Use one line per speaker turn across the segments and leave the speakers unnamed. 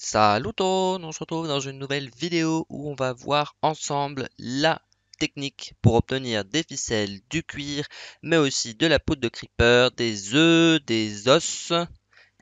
Salut on se retrouve dans une nouvelle vidéo où on va voir ensemble la technique pour obtenir des ficelles, du cuir, mais aussi de la poudre de creeper, des œufs, des os.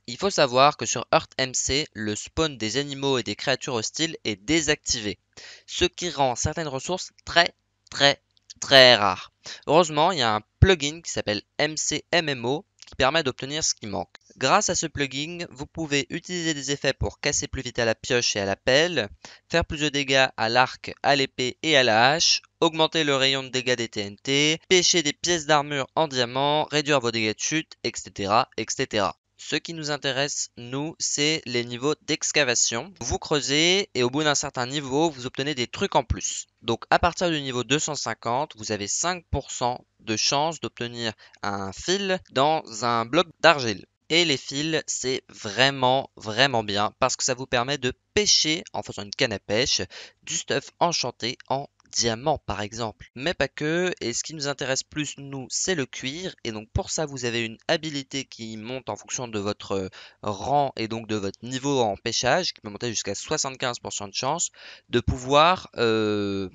Il faut savoir que sur Earth MC, le spawn des animaux et des créatures hostiles est désactivé, ce qui rend certaines ressources très très très rares. Heureusement, il y a un plugin qui s'appelle MCMMO qui permet d'obtenir ce qui manque. Grâce à ce plugin, vous pouvez utiliser des effets pour casser plus vite à la pioche et à la pelle, faire plus de dégâts à l'arc, à l'épée et à la hache, augmenter le rayon de dégâts des TNT, pêcher des pièces d'armure en diamant, réduire vos dégâts de chute, etc. etc. Ce qui nous intéresse, nous, c'est les niveaux d'excavation. Vous creusez et au bout d'un certain niveau, vous obtenez des trucs en plus. Donc à partir du niveau 250, vous avez 5% de chance d'obtenir un fil dans un bloc d'argile. Et les fils, c'est vraiment, vraiment bien parce que ça vous permet de pêcher en faisant une canne à pêche du stuff enchanté en diamant par exemple. Mais pas que, et ce qui nous intéresse plus nous, c'est le cuir. Et donc pour ça, vous avez une habilité qui monte en fonction de votre euh, rang et donc de votre niveau en pêchage, qui peut monter jusqu'à 75% de chance de pouvoir euh,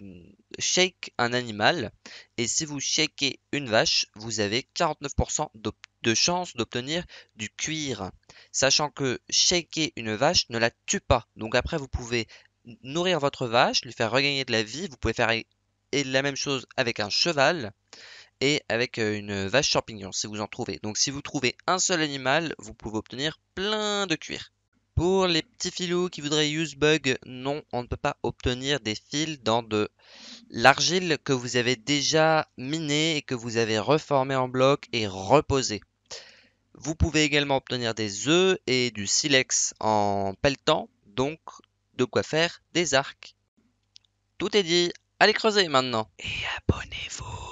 shake un animal. Et si vous shakez une vache, vous avez 49% de chance d'obtenir du cuir. Sachant que shaker une vache ne la tue pas. Donc après, vous pouvez nourrir votre vache, lui faire regagner de la vie. Vous pouvez faire la même chose avec un cheval et avec euh, une vache champignon si vous en trouvez. Donc si vous trouvez un seul animal, vous pouvez obtenir plein de cuir. Pour les petits filous qui voudraient use bug, non, on ne peut pas obtenir des fils dans de l'argile que vous avez déjà miné et que vous avez reformé en bloc et reposé. Vous pouvez également obtenir des œufs et du silex en pelletant, donc de quoi faire des arcs. Tout est dit, allez creuser maintenant. Et abonnez-vous.